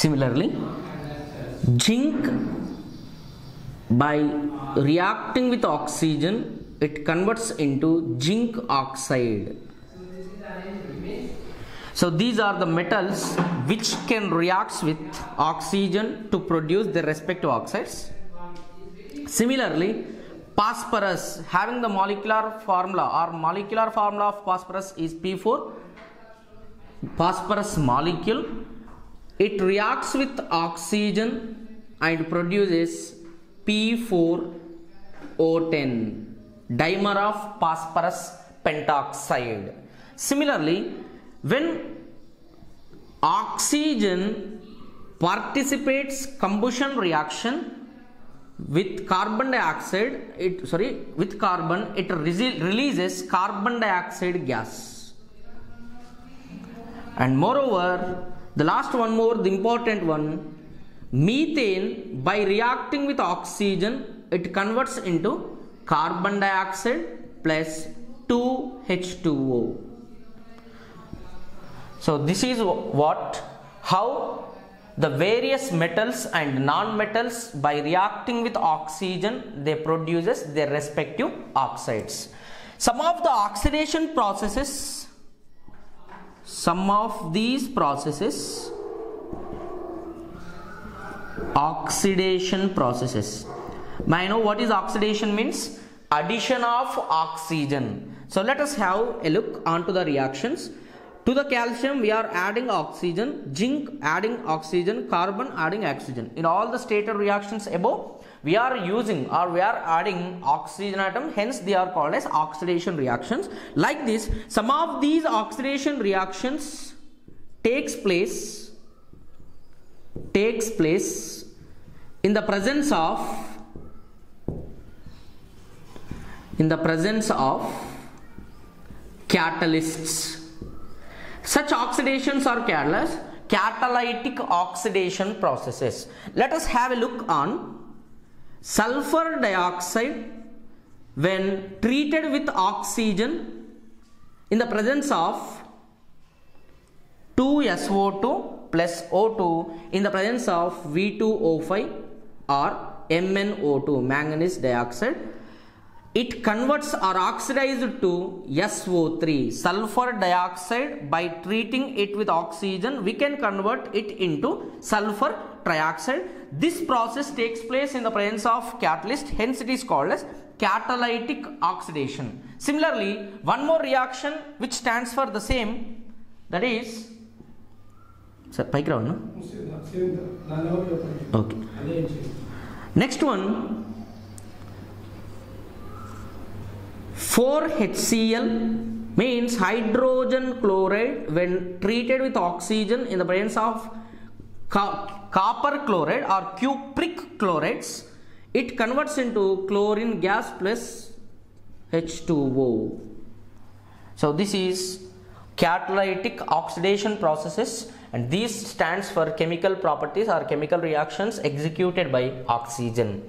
Similarly, zinc by reacting with oxygen it converts into zinc oxide. So these are the metals which can react with oxygen to produce their respective oxides. Similarly phosphorus having the molecular formula or molecular formula of phosphorus is p4 phosphorus molecule it reacts with oxygen and produces P4O10 dimer of phosphorus pentoxide. Similarly, when oxygen participates combustion reaction with carbon dioxide, it sorry with carbon it releases carbon dioxide gas. And moreover, the last one more, the important one, methane by reacting with oxygen it converts into carbon dioxide plus 2h2o so this is what how the various metals and non-metals by reacting with oxygen they produces their respective oxides. Some of the oxidation processes some of these processes oxidation processes. May I know what is oxidation means? Addition of oxygen. So let us have a look onto the reactions to the calcium we are adding oxygen zinc adding oxygen carbon adding oxygen. In all the stated reactions above we are using or we are adding oxygen atom hence they are called as oxidation reactions. Like this some of these oxidation reactions takes place takes place in the presence of in the presence of catalysts such oxidations are called as catalytic oxidation processes. Let us have a look on sulfur dioxide when treated with oxygen in the presence of 2SO2 plus O2 in the presence of V2O5 or MnO2 manganese dioxide it converts or oxidized to SO3 sulfur dioxide by treating it with oxygen we can convert it into sulfur trioxide this process takes place in the presence of catalyst hence it is called as catalytic oxidation similarly one more reaction which stands for the same that is sir పైకి రావన్నా okay next one 4HCl means hydrogen chloride when treated with oxygen in the presence of copper chloride or cupric chlorides it converts into chlorine gas plus H2O. So this is catalytic oxidation processes and these stands for chemical properties or chemical reactions executed by oxygen.